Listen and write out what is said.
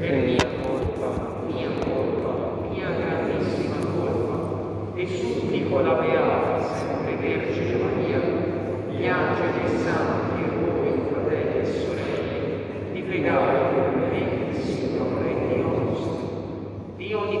per mia colpa, mia colpa, mia grandissima colpa, e supplico la beata sempre Vergine Maria, gli angeli e santi e voi, fratelli e sorelle, di pregare per me, Signore Dio nostro, Dio di